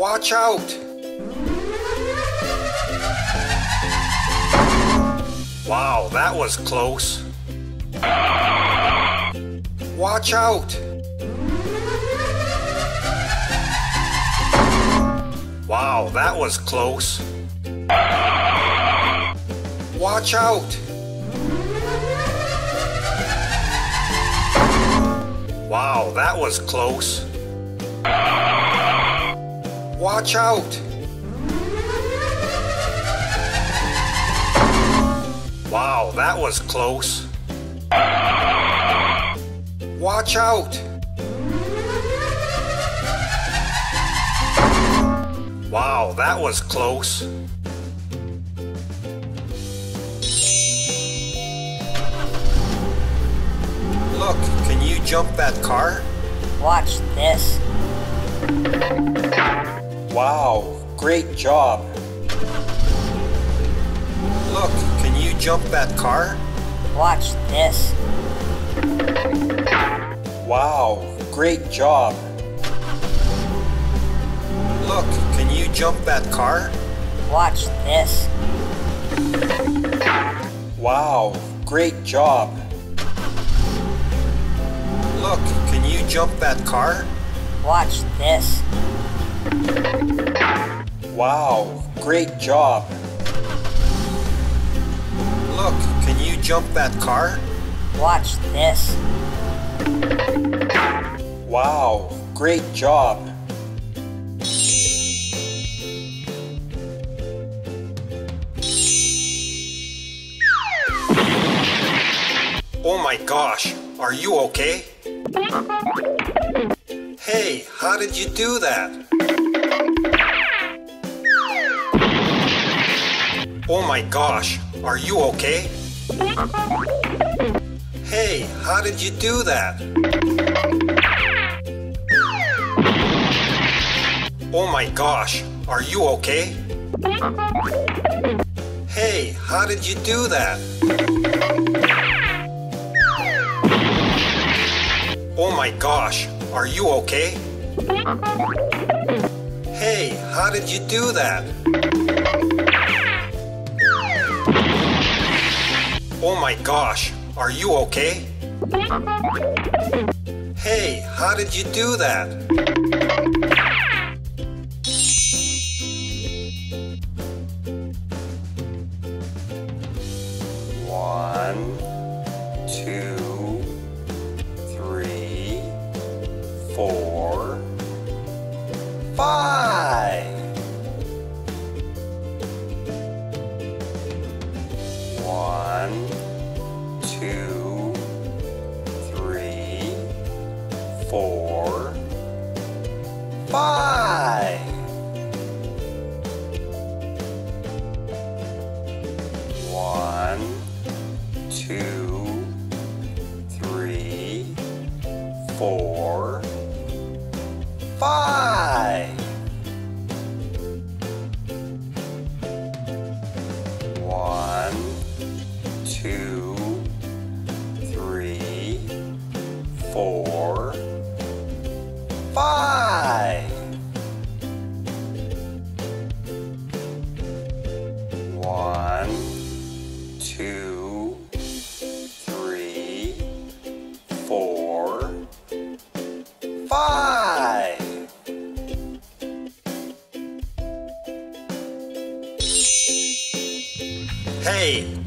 Watch out! Wow, that was close. Watch out! Wow, that was close. Watch out! Wow, that was close. Watch out! Wow, that was close. Watch out! Wow, that was close. Look, can you jump that car? Watch this. Wow, great job. Look, can you jump that car? Watch this. Wow, great job. Look, jump that car? Watch this. Wow, great job. Look, can you jump that car? Watch this. Wow, great job. Look, can you jump that car? Watch this. Wow, great job. My gosh, are you okay? Hey, how did you do that? Oh my gosh, are you okay? Hey, how did you do that? Oh my gosh, are you okay? Hey, how did you do that? Oh my gosh, are you okay? Hey, how did you do that? Oh my gosh, are you okay? Hey, how did you do that?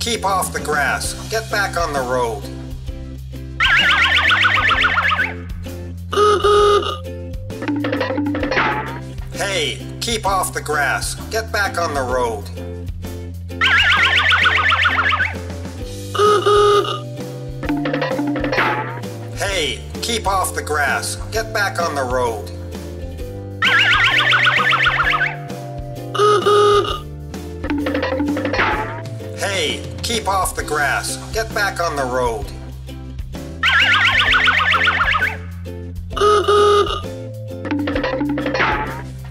Keep off the grass. Get back on the road. Hey, keep off the grass. Get back on the road. Hey, keep off the grass. Get back on the road. Hey, keep off the grass. Get back on the road.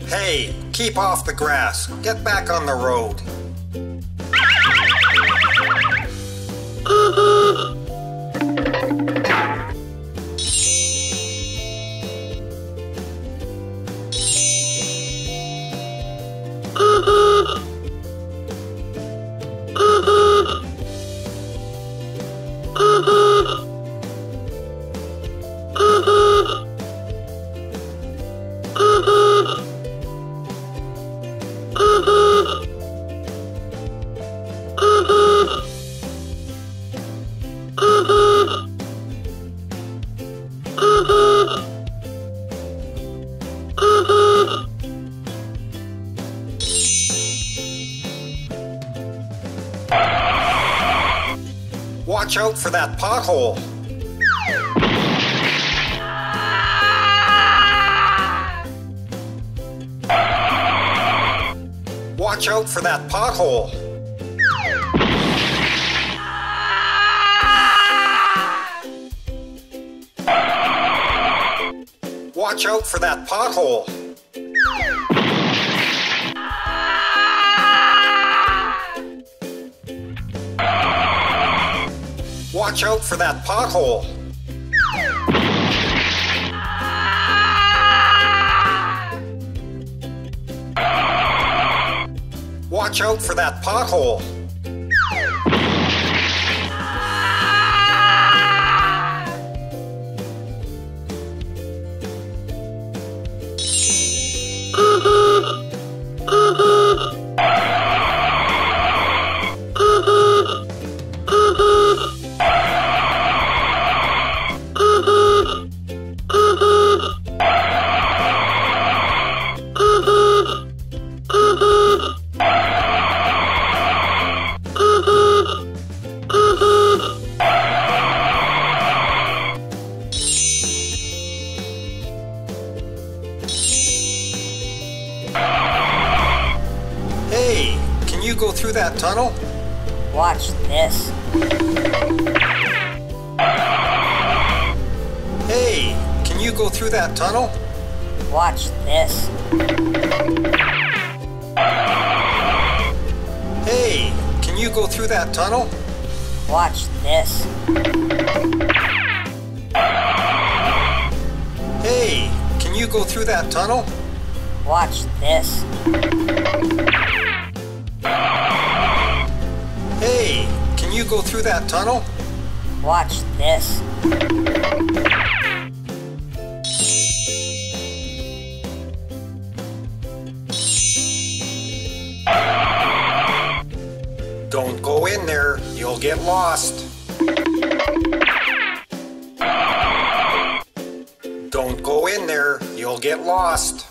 Hey, keep off the grass. Get back on the road. Watch out for that pothole. Watch out for that pothole. Watch out for that pothole. Watch out for that pothole. Watch out for that pothole. Hey, through that tunnel? Watch this. Hey, can you go through that tunnel? Watch this. Hey, can you go through that tunnel? Watch this. Hey, can you go through that tunnel? Watch this. You go through that tunnel? Watch this. Don't go in there, you'll get lost. Don't go in there, you'll get lost.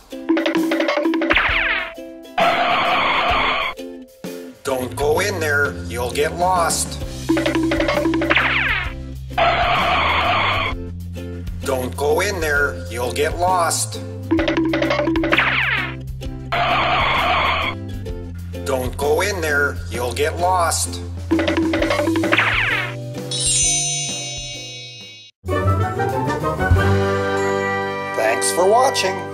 Don't go in there, you'll get lost. Don't go in there, you'll get lost. Don't go in there, you'll get lost. Thanks for watching.